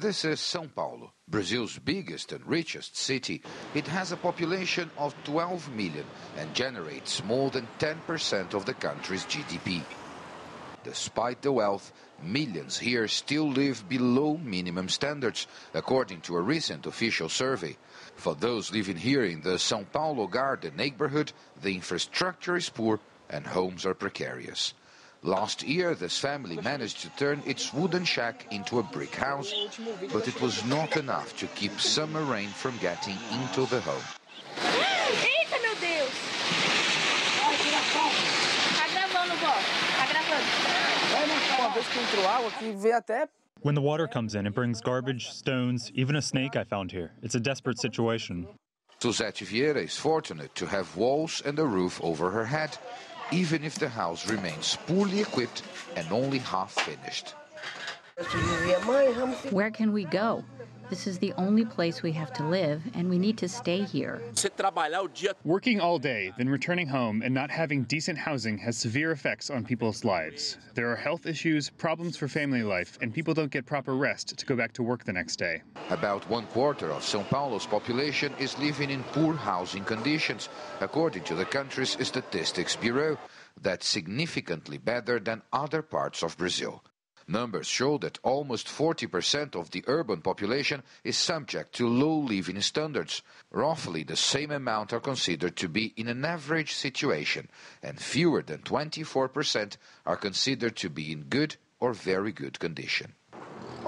This is São Paulo, Brazil's biggest and richest city. It has a population of 12 million and generates more than 10% of the country's GDP. Despite the wealth, millions here still live below minimum standards, according to a recent official survey. For those living here in the São Paulo Garden neighborhood, the infrastructure is poor and homes are precarious. Last year, this family managed to turn its wooden shack into a brick house, but it was not enough to keep summer rain from getting into the home. Eita, meu Deus! Tá gravando, vó. Tá gravando. When the water comes in, it brings garbage, stones, even a snake I found here. It's a desperate situation. Suzette Vieira is fortunate to have walls and a roof over her head, even if the house remains poorly equipped and only half finished. Where can we go? This is the only place we have to live, and we need to stay here. Working all day, then returning home and not having decent housing has severe effects on people's lives. There are health issues, problems for family life, and people don't get proper rest to go back to work the next day. About one quarter of Sao Paulo's population is living in poor housing conditions, according to the country's Statistics Bureau. That's significantly better than other parts of Brazil. Numbers show that almost 40% of the urban population is subject to low living standards. Roughly the same amount are considered to be in an average situation, and fewer than 24% are considered to be in good or very good condition.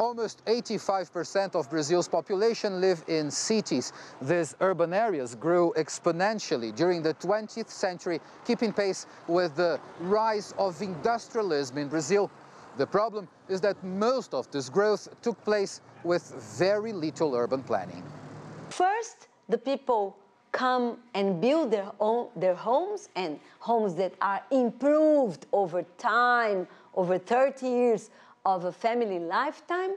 Almost 85% of Brazil's population live in cities. These urban areas grew exponentially during the 20th century, keeping pace with the rise of industrialism in Brazil. The problem is that most of this growth took place with very little urban planning. First, the people come and build their own their homes and homes that are improved over time, over 30 years of a family lifetime,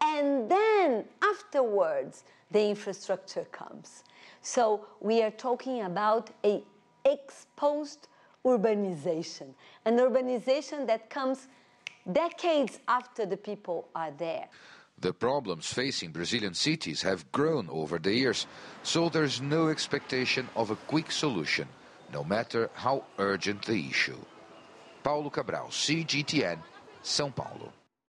and then afterwards the infrastructure comes. So we are talking about a exposed urbanization, an urbanization that comes decades after the people are there. The problems facing Brazilian cities have grown over the years, so there's no expectation of a quick solution, no matter how urgent the issue. Paulo Cabral, CGTN, São Paulo.